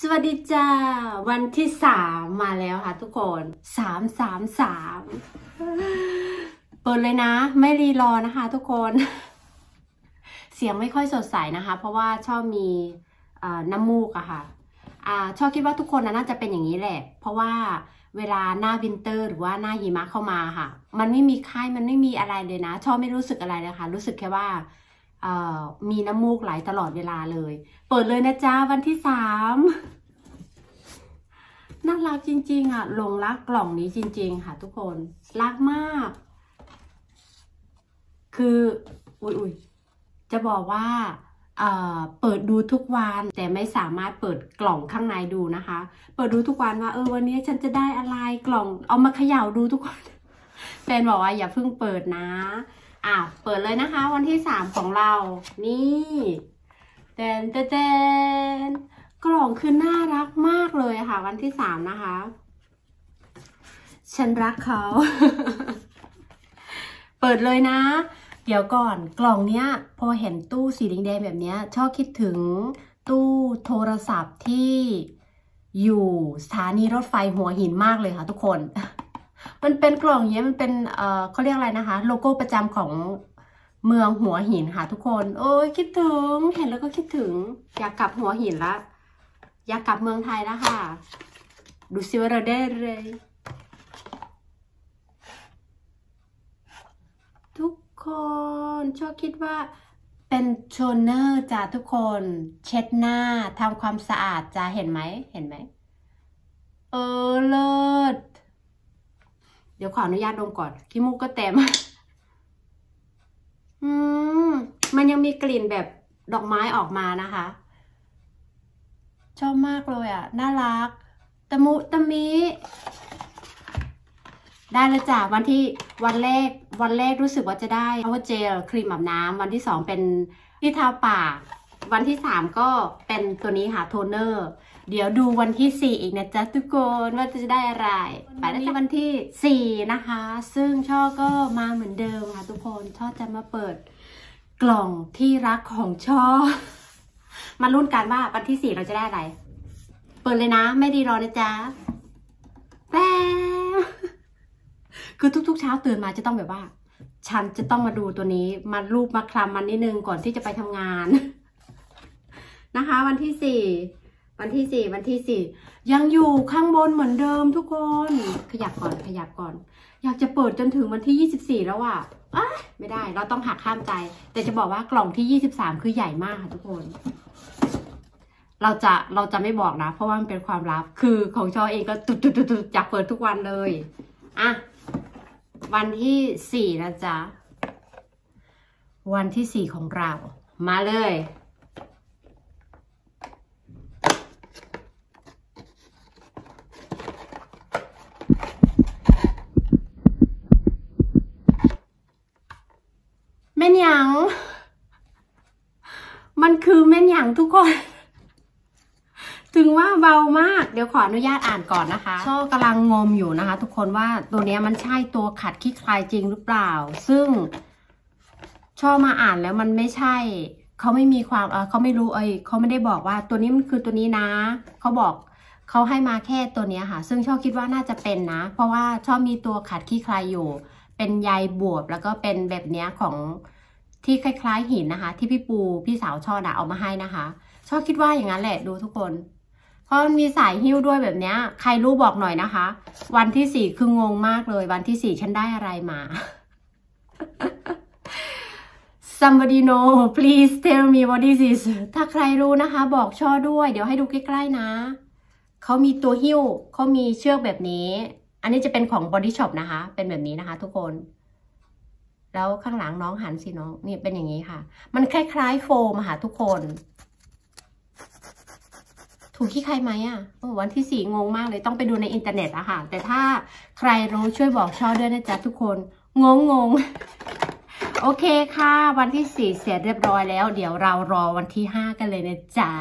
สวัสดีจ้า วันที่สามมาแล้วค่ะทุกคนสามสามสามเปิดเลยนะ ไม่รีรอนะคะทุกคน เสียงไม่ค่อยสดใสนะคะ เพราะว่าชอบมีน้ำมูกอะค่ะชอบคิดว่าทุกคนน่าจะเป็นอย่างนี้แหละ เพราะว่าเวลาหน้า winter หรือว่าหน้าหิมะเข้ามาค่ะ มันไม่มีไข้มันไม่มีอะไรเลยนะ ชอบไม่รู้สึกอะไรเลยค่ะ รู้สึกแค่ว่า มีน้ำมูกไหลตลอดเวลาเลย เปิดเลยนะจ๊ะวันที่สามน่ารักจริง ๆ อะหลงรักกล่องนี้จริง ๆ ค่ะทุกคน รักมาก คือ อุ้ยอุยจะบอกว่าเปิดดูทุกวันแต่ไม่สามารถเปิดกล่องข้างในดูนะคะ เปิดดูทุกวันว่าเออวันนี้ฉันจะได้อะไรกล่องเอามาเขย่าดูทุกคนแฟนบอกว่าอย่าเพิ่งเปิดนะ อ้าวเปิดเลยนะคะ วันที่สามของเรา นี่เตนเตนกล่องคือน่ารักมากเลยค่ะ วันที่สามนะคะ ฉันรักเขา เปิดเลยนะ เดี๋ยวก่อนกล่องเนี้ย พอเห็นตู้สีแดงๆแบบเนี้ย ชอบคิดถึงตู้โทรศัพท์ที่อยู่สถานีรถไฟหัวหินมากเลยค่ะทุกคน มันเป็นกล่องเนี้ยมันเป็นเอ่อเขาเรียกอะไรนะคะ โลโก้ประจำของเมืองหัวหินค่ะทุกคน โอ้ยคิดถึง เห็นแล้วก็คิดถึง อยากกลับหัวหินละ อยากกลับเมืองไทยแล้วค่ะ ดูซิว่าเราได้เลย ทุกคนชอบคิดว่าเป็นโชนเนอร์จ้าทุกคนเช็ดหน้าทำความสะอาดจ้าเห็นไหมเห็นไหม เออเลิศ ดี๋ยวขออนุญาตดมก่อนขี้มูกก็เต็มอืมมันยังมีกลิ่นแบบดอกไม้ออกมานะคะ ชอบมากเลยอะ่ะ น่ารัก ตะมุตะมิ ได้แล้วจ้ะวันที่วันแรกวันแรกรู้สึกว่าจะได้ power gel ครีมอาบน้ำวันที่สองเป็นที่ทาปาก วันที่สามก็เป็นตัวนี้ค่ะโทนเนอร์เดี๋ยวดูวันที่ 4 อีกนะจ๊ะทุกคนว่าจะได้อะไรไปแล้ววันที่ 4 นะคะ ซึ่งช่อก็มาเหมือนเดิมค่ะทุกคนช่อจะมาเปิดกล่องที่รักของช่อ มาลุ้นกันว่าวันที่ 4 เราจะได้อะไร เปิดเลยนะ ไม่ดีรอนะจ๊ะแป๊คือทุกๆ เช้าตื่นมาจะต้องแบบว่า ฉันจะต้องมาดูตัวนี้มารูปมาคลำมันนิดนึงก่อนที่จะไปทำงาน นะคะ วันที่สี่วันที่สี่วันที่สี่ยังอยู่ข้างบนเหมือนเดิมทุกคน ขยับก่อนขยับก่อน อยากจะเปิดจนถึงวันที่ยี่สิบสี่แล้วอะอะไม่ได้เราต้องหักข้ามใจ แต่จะบอกว่ากล่องที่ยี่สิบสามคือใหญ่มากค่ะทุกคน เราจะเราจะไม่บอกนะ เพราะว่ามันเป็นความลับ คือของชอเองก็ตุดตุดตุดอยากเปิดทุกวันเลยอะวันที่สี่นะจ๊ะวันที่สี่ของเรา มาเลยแมันคือแม่นยังทุกคน ถึงว่าเบามาก เดี๋ยวขออนุญาตอ่านก่อนนะคะช่อกำลังงมอยู่นะคะ ทุกคนว่าตัวนี้มันใช่ตัวขัดขี้คลายจริงหรือเปล่า ซึ่งช่อมาอ่านแล้วมันไม่ใช่ เขาไม่มีความเออเขาไม่รู้เอ้ยเขาไม่ได้บอกว่าตัวนี้มันคือตัวนี้นะ เขาบอกเขาให้มาแค่ตัวนี้ค่ะ ซึ่งช่อคิดว่าน่าจะเป็นนะ เพราะว่าช่อมีตัวขัดขี้คลายอยู่ เป็นใยบวบแล้วก็เป็นแบบนี้ของ ที่คล้ายๆหินนะคะ ที่พี่ปูพี่สาวชอดเอามาให้นะคะชอบคิดว่าอย่างนั้นแหละดูทุกคนเพราะมันมีสายหิ้วด้วยแบบนี้ใครรู้บอกหน่อยนะคะ วันที่สี่คืองงมากเลย วันที่สี่ฉันได้อะไรมา somebody know please tell me what this is ถ้าใครรู้นะคะ บอกช่อด้วย เดี๋ยวให้ดูใกล้ๆนะ เขามีตัวหิ้วเขามีเชือกแบบนี้ อันนี้จะเป็นของ body shop นะคะ เป็นแบบนี้นะคะทุกคน แล้วข้างหลังน้องหันสิน้อง นี่เป็นอย่างนี้ค่ะ มันคล้ายๆโฟมค่ะทุกคน ถูกที่ใครไหมอะวันที่สี่งงมากเลยต้องไปดูในอินเทอร์เน็ตอะค่ะ แต่ถ้าใครรู้ช่วยบอกช่อด้วยนะจ๊ะทุกคน งงงงโอเคค่ะ วันที่สี่เสร็จเรียบร้อยแล้ว เดี๋ยวเรารอวันที่ห้ากันเลยนะจ๊ะ